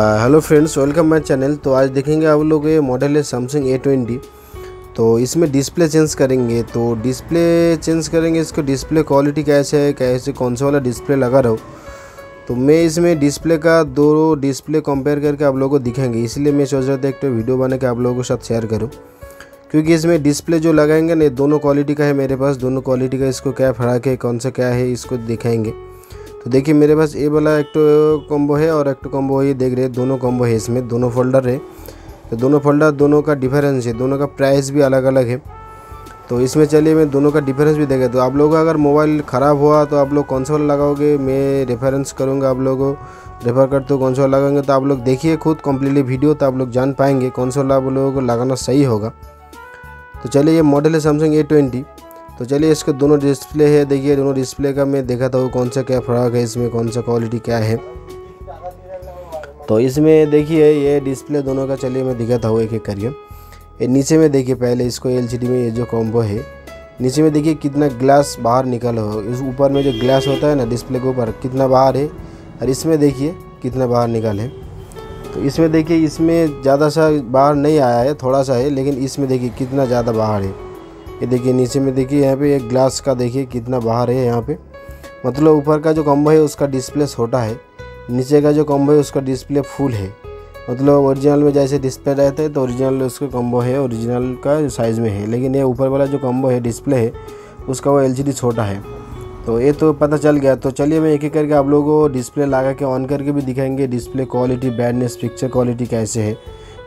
Hello friends welcome my channel तो आज देखेंगे आप लोग ये मॉडल है सैमसंग ए ट्वेंटी तो इसमें डिस्प्ले चेंज करेंगे तो डिस्प्ले चेंज करेंगे, इसको डिस्प्ले क्वालिटी कैसे है, कैसे कौन सा वाला डिस्प्ले लगा रहा हो। तो मैं इसमें डिस्प्ले का दो डिस्प्ले कंपेयर करके आप लोगों को दिखाएँगे, इसलिए मैं सोच रहा था एक तो वीडियो बना के आप लोगों के साथ शेयर करूँ। क्योंकि इसमें डिस्प्ले जो लगाएँगे ना दोनों क्वालिटी का है मेरे पास, दोनों क्वालिटी का इसको क्या फ़र्क है, कौन सा क्या है, इसको दिखाएँगे। तो देखिए, मेरे पास ये वाला एक तो कॉम्बो है और एक तो कॉम्बो ये देख रहे हैं, दोनों कॉम्बो है इसमें, दोनों फोल्डर है। तो दोनों फोल्डर दोनों का डिफरेंस है, दोनों का प्राइस भी अलग अलग है। तो इसमें चलिए, मैं दोनों का डिफरेंस भी देखे। तो आप लोगों का अगर मोबाइल ख़राब हुआ तो आप लोग कौन सा वाला लगाओगे? मैं रेफरेंस करूँगा आप लोगों को। रेफर करते हो कौन सा लगाएँगे? तो आप लोग देखिए खुद कम्प्लीटली वीडियो तो आप लोग जान पाएँगे कौन सा वाला आप लोगों को लगाना सही होगा। तो चलिए, ये मॉडल है सैमसंग ए ट्वेंटी तो चलिए इसके दोनों डिस्प्ले है। देखिए, दोनों डिस्प्ले का मैं देखा था वो कौन सा क्या फ़र्क है, इसमें कौन सा क्वालिटी क्या है। तो इसमें देखिए, ये डिस्प्ले दोनों का चलिए मैं दिखाता हूँ एक एक करिए ये नीचे में देखिए, पहले इसको एल में ये जो कॉम्बो है, नीचे में देखिए कितना ग्लास बाहर निकल हो। इस ऊपर में जो ग्लास होता है ना डिस्प्ले के ऊपर, कितना बाहर है, और इसमें देखिए कितना बाहर निकल है। तो इसमें देखिए, इसमें ज़्यादा सा बाहर नहीं आया है, थोड़ा सा है, लेकिन इसमें देखिए कितना ज़्यादा बाहर है। ये देखिए, नीचे में देखिए, यहाँ पे एक ग्लास का देखिए कितना बाहर है यहाँ पे। मतलब ऊपर का जो कम्बो है, उसका डिस्प्ले छोटा है। नीचे का जो कम्बो है, उसका डिस्प्ले फुल है। मतलब ओरिजिनल में जैसे डिस्प्ले रहता है तो ओरिजिनल उसका कम्बो है ओरिजिनल का साइज़ में है। लेकिन ये ऊपर वाला जो कम्बो है डिस्प्ले है, उसका वो एल छोटा है। तो ये तो पता चल गया। तो चलिए, मैं एक एक करके आप लोगों को डिस्प्ले लगा के ऑन करके भी दिखाएँगे display quality badness picture quality कैसे है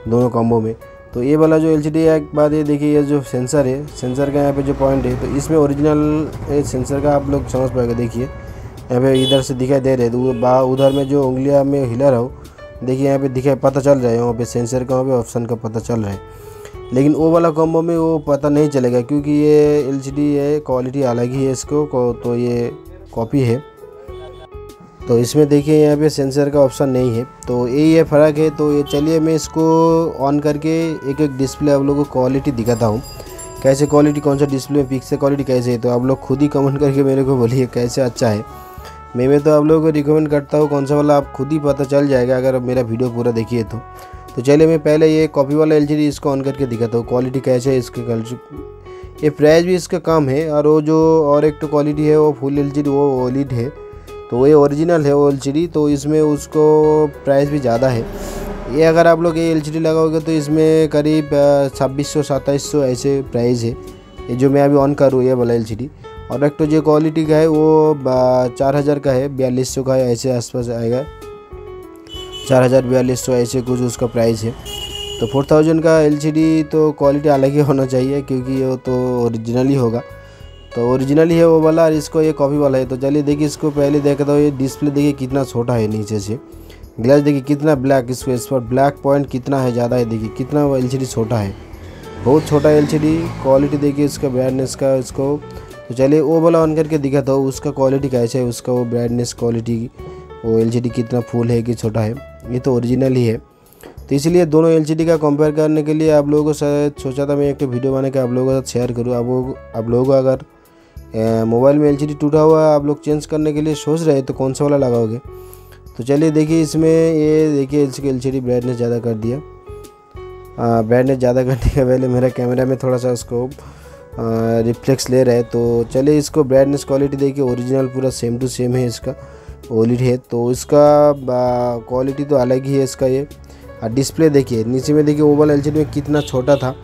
दोनों कॉम्बो में। तो ये वाला जो एल सी डी है एक बात ये देखिए, ये जो सेंसर है सेंसर का यहाँ पे जो पॉइंट है तो इसमें ओरिजिनल सेंसर का आप लोग समझ पाएगा देखिए। यहाँ पे इधर से दिखाई दे रहे तो उधर में जो उंगलियाँ में हिला रहा हो, देखिए यहाँ पे दिखाई, पता चल रहा है वहाँ पे सेंसर का वहाँ पे ऑप्शन का पता चल रहा है। लेकिन वो वाला कॉम्बो में वो पता नहीं चलेगा, क्योंकि ये एलसीडी है क्वालिटी अलग ही है इसको तो ये कॉपी है। तो इसमें देखिए यहाँ पे सेंसर का ऑप्शन नहीं है। तो यही है फ़र्क है तो ये चलिए मैं इसको ऑन करके एक एक डिस्प्ले आप लोगों को क्वालिटी दिखाता हूँ। कैसे क्वालिटी कौन सा डिस्प्ले में पिक्सल क्वालिटी कैसे है तो आप लोग खुद ही कमेंट करके मेरे को बोलिए कैसे अच्छा है। मैं मैं तो आप लोगों को रिकमेंड करता हूँ, कौन सा वाला आप खुद ही पता चल जाएगा अगर मेरा वीडियो पूरा देखिए तो। तो चलिए मैं पहले ये कॉपी वाला एल इसको ऑन करके दिखाता हूँ क्वालिटी कैसे है इसके ये प्राइस भी इसका कम है, और वो जो और एक तो क्वालिटी है, वो फुल एल वो ओलिड है। तो ये ओरिजिनल है वो एलसीडी तो इसमें उसको प्राइस भी ज़्यादा है। ये अगर आप लोग ये एल लगाओगे तो इसमें करीब छब्बीस सौ सत्ताईस सौ ऐसे प्राइस है। ये जो मैं अभी ऑन कर, ये वाला एलसीडी और एक तो जो क्वालिटी का है, वो चार हज़ार का है, बयालीस सौ का है ऐसे आसपास आएगा। चार हज़ार, बयालीस सौ ऐसे कुछ उसका प्राइस है। तो फोर थाउज़ेंड का एल तो क्वालिटी अलग ही होना चाहिए, क्योंकि वो तो ओरिजिनल ही होगा। तो ओरिजिनल ही है वो वाला और इसको ये कॉपी वाला है। तो चलिए देखिए, इसको पहले देखा तो ये डिस्प्ले देखिए कितना छोटा है नीचे से। ग्लास देखिए कितना ब्लैक इसको इस पर ब्लैक पॉइंट कितना है ज़्यादा है देखिए, कितना एल छोटा है। बहुत छोटा एलसीडी क्वालिटी देखिए इसका ब्राइटनेस का इसको। तो चलिए वो वाला ऑन करके दिखाता हूँ, उसका क्वालिटी कैसे है, उसका वो ब्राइटनेस क्वालिटी वो एलसीडी कितना फुल है कि छोटा है, ये तो ओरिजिनल ही है। तो इसलिए दोनों एलसीडी का कंपेयर करने के लिए आप लोगों को शायद सोचा था मैं एक वीडियो बना के आप लोगों के साथ शेयर करूँ। आप लोग, आप लोगों को अगर मोबाइल में एल टूटा हुआ है, आप लोग चेंज करने के लिए सोच रहे हैं तो कौन सा वाला लगाओगे? तो चलिए देखिए, इसमें ये देखिए इसकी एल सी ब्राइटनेस ज़्यादा कर दिया। ब्राइटनेस ज़्यादा करने के पहले मेरा कैमरा में थोड़ा सा उसको रिफ्लेक्स ले रहा तो चलिए, इसको ब्राइटनेस क्वालिटी देखिए, ओरिजिनल पूरा सेम टू सेम है इसका, ओलिड है। तो इसका क्वालिटी तो अलग ही है इसका ये। और डिस्प्ले देखिए, नीचे में देखिए, ओवल LCD में कितना छोटा था।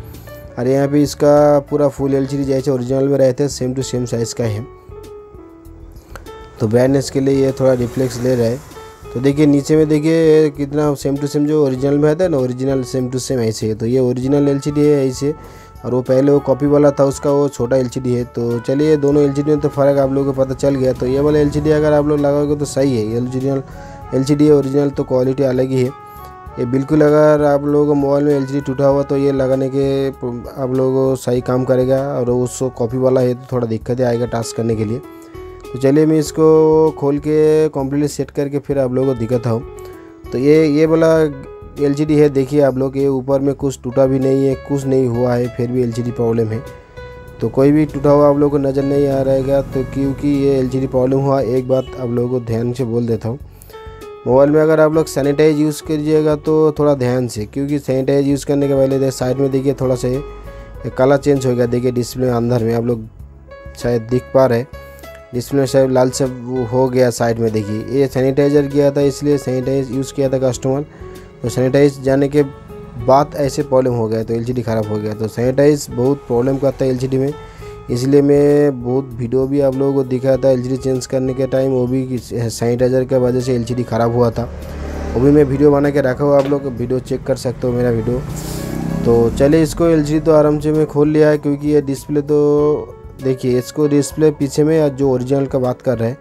और यहाँ पे इसका पूरा फुल एल सी जैसे ओरिजिनल में रहते हैं सेम टू सेम साइज़ का है। तो ब्राइटनेस के लिए ये थोड़ा रिफ्लेक्स ले रहा है। तो देखिए, नीचे में देखिए, कितना सेम टू सेम जो ओरिजिनल में आता है ना ओरिजिनल सेम टू सेम ऐसे है। तो ये ओरिजिनल एलसीडी है ऐसे, और वो पहले वो कॉपी वाला था, उसका वो छोटा एलसीडी है। तो चलिए, दोनों एलसीडी में तो फ़र्क आप लोगों को पता चल गया। तो ये वाला एलसीडी अगर आप लोग लगाओगे तो सही है ओरिजिनल एल सी ओरिजिनल तो क्वालिटी अलग ही है। ये बिल्कुल अगर आप लोगों को मोबाइल में एलजीडी टूटा हुआ तो ये लगाने के आप लोगों को सही काम करेगा और उसको कॉपी वाला है तो थोड़ा दिक्कत आएगा टास्क करने के लिए। तो चलिए मैं इसको खोल के कम्प्लीटली सेट करके फिर आप लोगों को दिखाता हूँ। तो ये ये वाला एलजीडी है, देखिए आप लोग, ये ऊपर में कुछ टूटा भी नहीं है, कुछ नहीं हुआ है, फिर भी एलजीडी प्रॉब्लम है। तो कोई भी टूटा हुआ आप लोगों को नज़र नहीं आ रहेगा तो क्योंकि ये एलजीडी प्रॉब्लम हुआ, एक बात आप लोगों को ध्यान से बोल देता हूँ। मोबाइल में अगर आप लोग सैनिटाइज यूज़ करिएगा तो थोड़ा ध्यान से, क्योंकि सैनिटाइज यूज़ करने के पहले साइड में देखिए थोड़ा सा कलर चेंज हो गया देखिए डिस्प्ले अंदर में आप लोग शायद दिख पा रहे डिस्प्ले शायद लाल से हो गया साइड में देखिए। ये सैनिटाइज़र किया था, इसलिए सैनिटाइज यूज़ किया था कस्टमर तो सैनिटाइज जाने के बाद ऐसे प्रॉब्लम हो गया तो एल ख़राब हो गया। तो सैनिटाइज बहुत प्रॉब्लम करता है एल में। इसलिए मैं बहुत वीडियो भी आप लोगों को दिखाया था एल चेंज करने के टाइम वो भी सैनिटाइज़र की वजह से एल ख़राब हुआ था। वो भी मैं वीडियो बना के रखा हुआ, आप लोग वीडियो चेक कर सकते हो मेरा वीडियो। तो चलिए इसको एल तो आराम से मैं खोल लिया है, क्योंकि ये डिस्प्ले तो देखिए, इसको डिस्प्ले पीछे में जो ओरिजिनल का बात कर रहे हैं,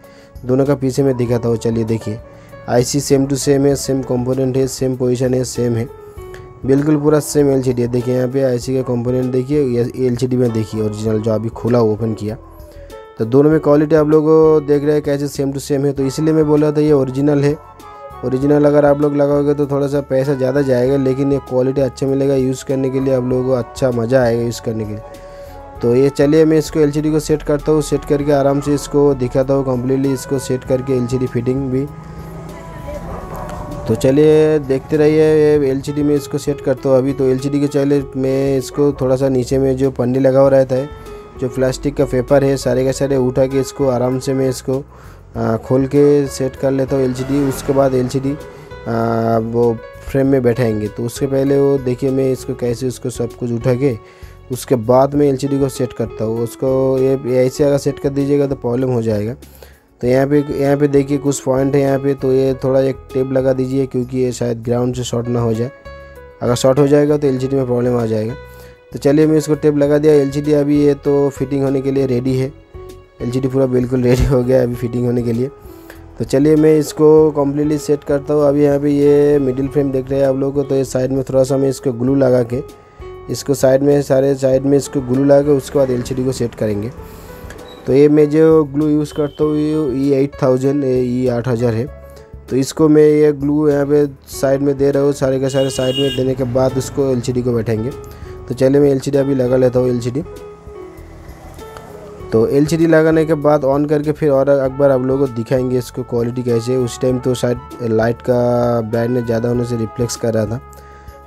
दोनों का पीछे में दिखा था वो चलिए देखिए। आईसी सेम टू सेम है सेम कंपोनेंट है सेम पोजीशन है सेम है। बिल्कुल पूरा सेम एलसीडी है। देखिए यहाँ पे आईसी का कंपोनेंट देखिए एल सी में देखिए ओरिजिनल जो अभी खुला ओपन किया। तो दोनों में क्वालिटी आप लोग देख रहे हैं कैसे सेम टू सेम है। तो इसलिए मैं बोल रहा था ये ओरिजिनल है। ओरिजिनल अगर आप लोग लगाओगे तो थोड़ा सा पैसा ज़्यादा जाएगा, लेकिन ये क्वालिटी अच्छा मिलेगा यूज़ करने के लिए आप लोगों को अच्छा मज़ा आएगा यूज़ करने के लिए। तो ये चलिए मैं इसको एलसीडी को सेट करता हूँ। सेट करके आराम से इसको दिखाता हूँ कम्प्लीटली इसको सेट करके एलसीडी फिटिंग भी। तो चलिए देखते रहिए एलसीडी में इसको सेट करता हूँ अभी। तो एलसीडी के चले मैं इसको थोड़ा सा नीचे में जो पन्नी लगा हुआ रहता है जो प्लास्टिक का पेपर है सारे का सारे उठा के इसको आराम से मैं इसको आ, खोल के सेट कर लेता हूँ एलसीडी उसके बाद एलसीडी वो फ्रेम में बैठाएँगे। तो उसके पहले वो देखिए मैं इसको कैसे उसको सब कुछ उठा के उसके बाद में एल को सेट करता हूँ। उसको ये ऐसे अगर सेट कर दीजिएगा तो प्रॉब्लम हो जाएगा। तो यहाँ पे यहाँ पे देखिए कुछ पॉइंट है यहाँ पे तो ये थोड़ा एक टेप लगा दीजिए क्योंकि ये शायद ग्राउंड से शॉर्ट ना हो जाए। अगर शॉर्ट हो जाएगा तो एल में प्रॉब्लम आ जाएगा। तो चलिए मैं इसको टेप लगा दिया। एल अभी ये तो फिटिंग होने के लिए रेडी है। एल पूरा बिल्कुल रेडी हो गया अभी फिटिंग होने के लिए। तो चलिए मैं इसको कम्प्लीटली सेट करता हूँ। अभी यहाँ पे ये मिडिल फ्रेम देख रहे हैं आप लोग को तो ये साइड में थोड़ा सा मैं इसको ग्लू लगा के, इसको साइड में, सारे साइड में इसको ग्लू लगा के उसके बाद एलसीडी को सेट करेंगे। तो ये मैं जो ग्लू यूज़ करता हूँ, ये एट थाउज़ेंड, ये आठ हज़ार है। तो इसको मैं ये ग्लू यहाँ पे साइड में दे रहा हूँ, सारे के सारे साइड में देने के बाद उसको एलसीडी को बैठेंगे। तो चलिए मैं एलसीडी अभी लगा लेता हूँ LCD तो एलसीडी लगाने के बाद ऑन करके फिर और अकबर आप लोगों को दिखाएँगे इसको क्वालिटी कैसे उस टाइम तो शायद लाइट का ब्राइटनेस ज़्यादा होने से रिफ्लेक्स कर रहा था।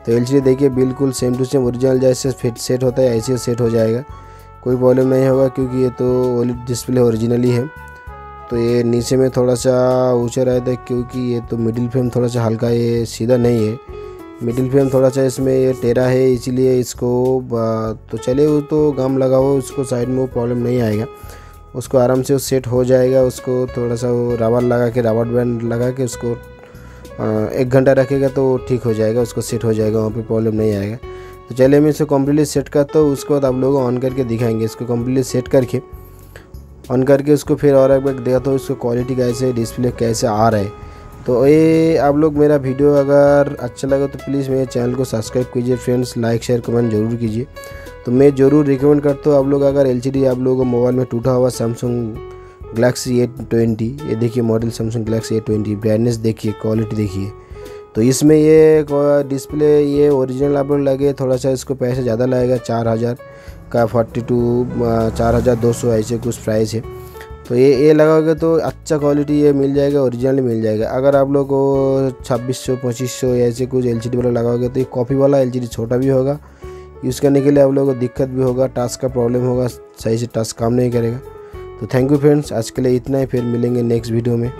तो एलसीडी देखिए, बिल्कुल सेम टू सेम ओरिजिनल जैसे फिट सेट होता है, ऐसे सेट हो जाएगा। कोई प्रॉब्लम नहीं होगा क्योंकि ये तो ओलिड डिस्प्ले ओरिजिनली है। तो ये नीचे में थोड़ा सा ऊँचा रहता है क्योंकि ये तो मिडिल फ्रेम थोड़ा सा हल्का, ये सीधा नहीं है। मिडिल फ्रेम थोड़ा सा इसमें ये टेरा है, इसीलिए इसको तो चले वो तो गम लगाओ, उसको साइड में वो प्रॉब्लम नहीं आएगा। उसको आराम से सेट हो जाएगा, उसको थोड़ा सा वो रबर लगा के रबर बैंड लगा के उसको एक घंटा रखेगा तो ठीक हो जाएगा, उसको सेट हो जाएगा, वहाँ पे प्रॉब्लम नहीं आएगा। तो चलिए मैं इसको कम्प्लीटली सेट करता हूँ, उसके बाद आप लोग ऑन करके दिखाएँगे। इसको कम्प्लीटली सेट करके ऑन करके उसको फिर और एक बार देखता हूँ उसको क्वालिटी कैसे डिस्प्ले कैसे आ रहा है। तो ये आप लोग मेरा वीडियो अगर अच्छा लगा तो प्लीज़ मेरे चैनल को सब्सक्राइब कीजिए फ्रेंड्स लाइक शेयर कमेंट ज़रूर कीजिए। तो मैं ज़रूर रिकमेंड करता हूँ आप लोग, अगर एल आप लोगों को मोबाइल में टूटा हुआ सैमसंग गलेक्सी ए ट्वेंटी ये देखिए model Samsung Galaxy A twenty brightness देखिए क्वालिटी देखिए। तो इसमें ये डिस्प्ले ये ओरिजिनल आप लोग लगे थोड़ा सा इसको पैसे ज़्यादा लगेगा, चार हज़ार का फोर्टी टू चार हज़ार दो सौ ऐसे कुछ प्राइस है। तो ये ये लगाओगे तो अच्छा क्वालिटी ये मिल जाएगा ओरिजिनल मिल जाएगा। अगर आप लोग को छब्बीस सौ, पच्चीस सौ ऐसे कुछ एल वाला लगाओगे तो ये कॉपी वाला एलजीडी छोटा भी होगा। यूज़ करने के लिए आप लोगों को दिक्कत भी होगा टास्क का प्रॉब्लम होगा, सही से टास्क काम नहीं करेगा। तो थैंक यू फ्रेंड्स आज के लिए इतना ही, फिर मिलेंगे नेक्स्ट वीडियो में।